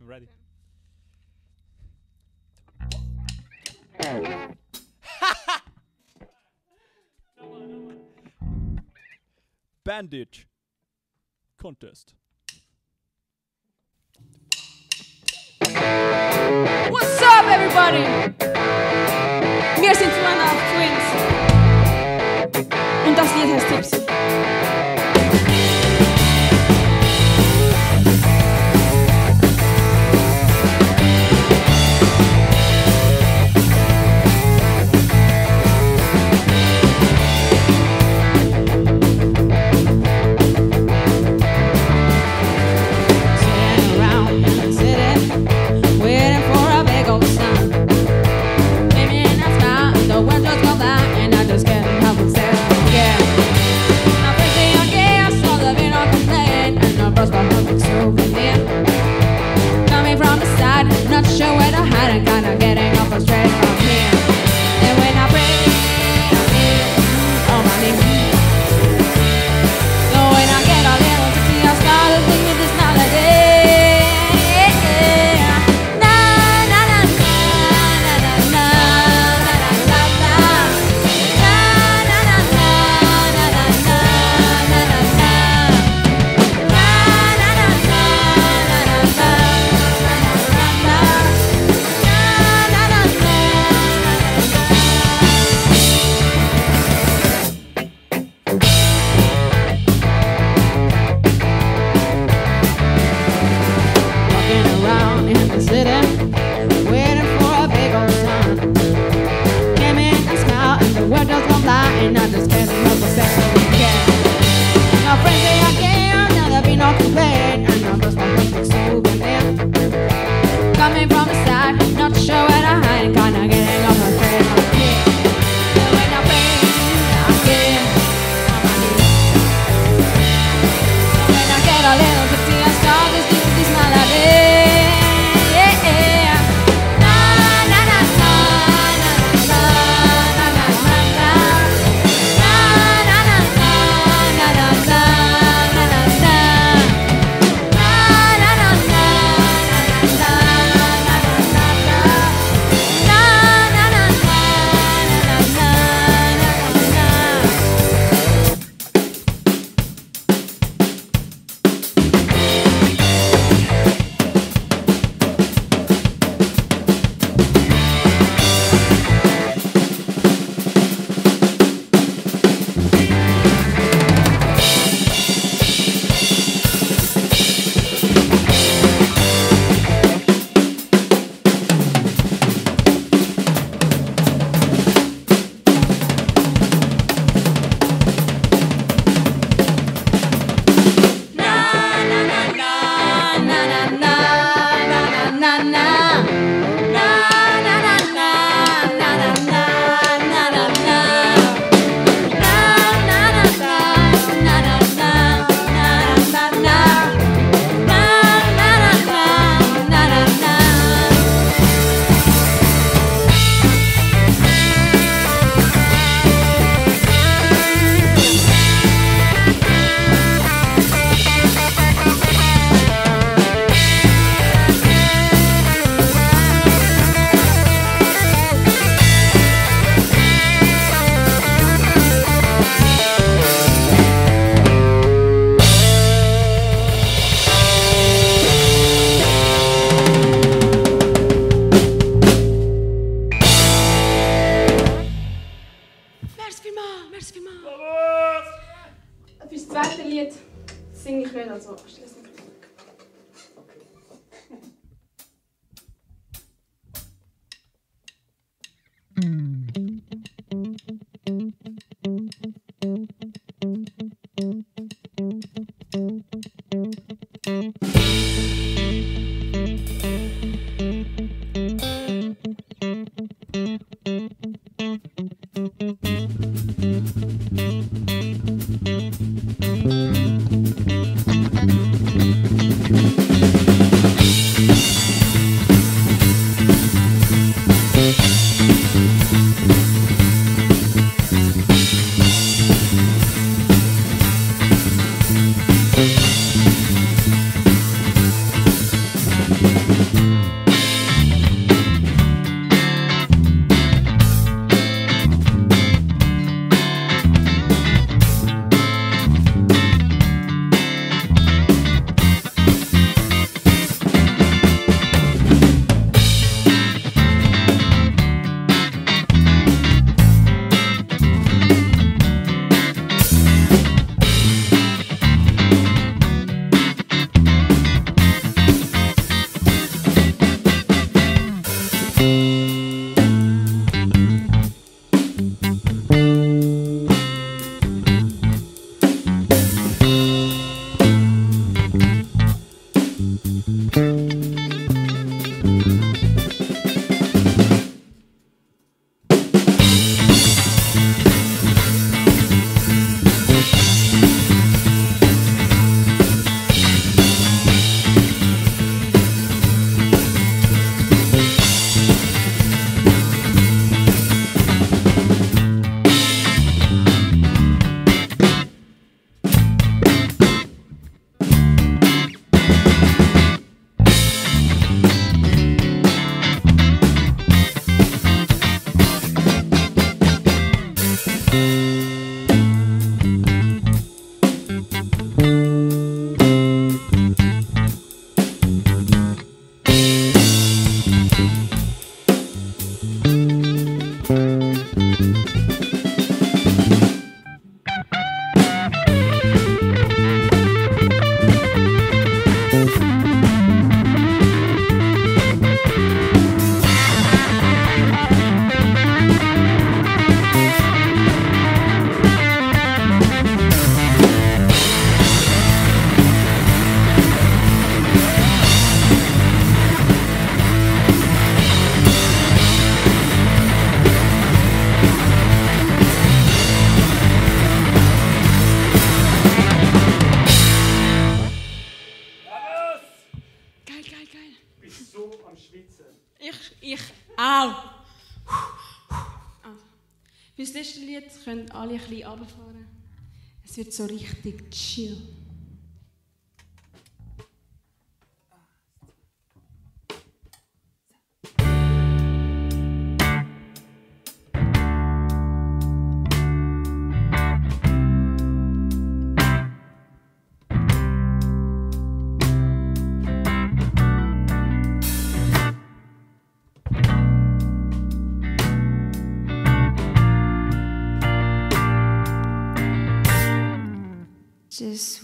I'm ready. Band-it contest. What's up, everybody? Wir sind Flanaf Twins. Und das Lied heißt Tipsy. Mm-hmm. können alle ein bisschen runterfahren. Es wird so richtig chill.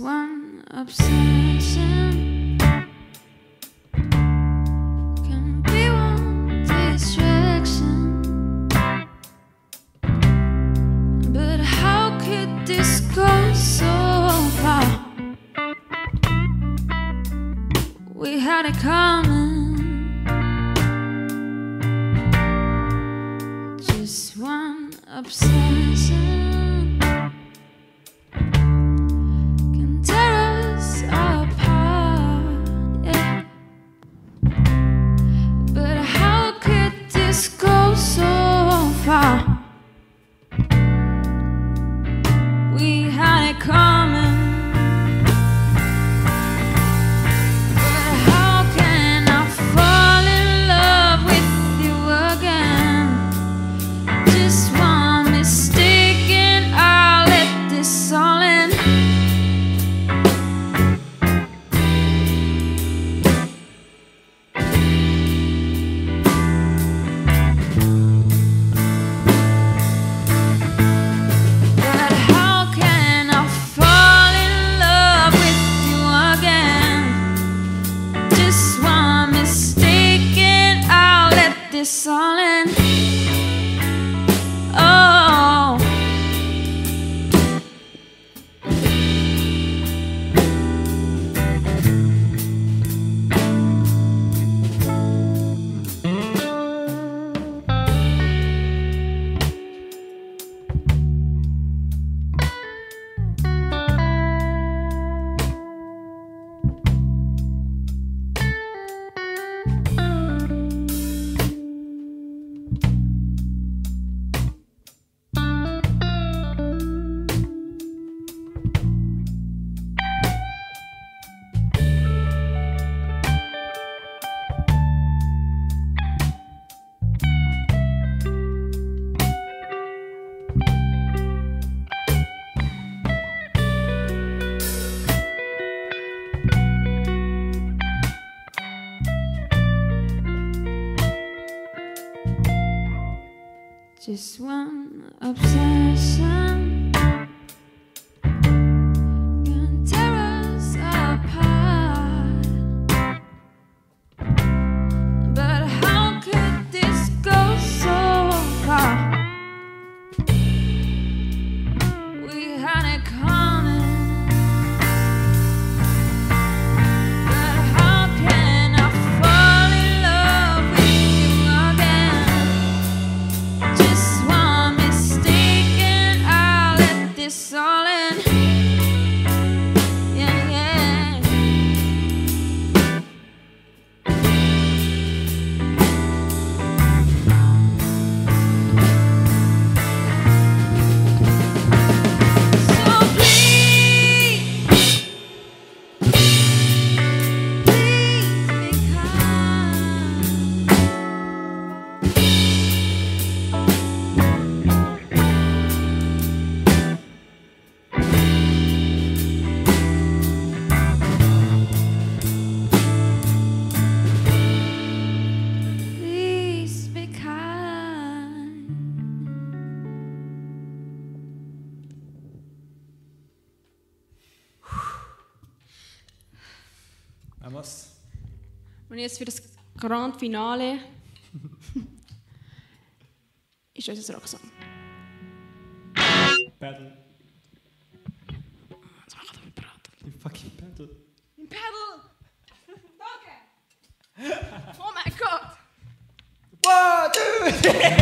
one obsession. this one obsession. jetzt für das Grand Finale ist unser Rocksong. Paddle. Was machen wir mit Paddle? Im fucking Paddle. Im Paddle! Danke! oh mein Gott! One, two,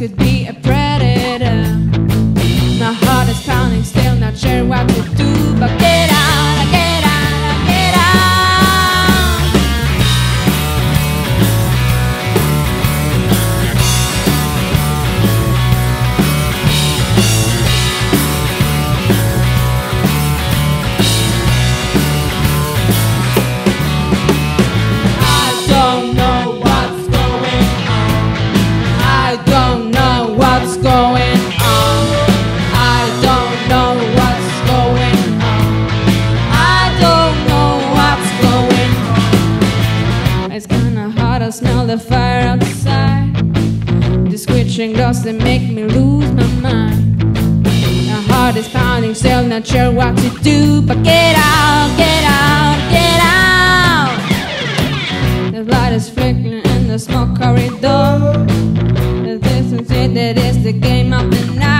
could be a predator. My heart is pounding, still not sure what to do, but get doors they make me lose my mind. My heart is pounding, still not sure what to do. But get out, get out, get out. The light is flickering in the small corridor. Is it, that is the game of the night.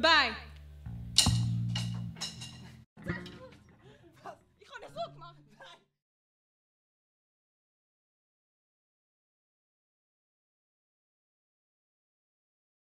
Bye.